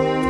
Música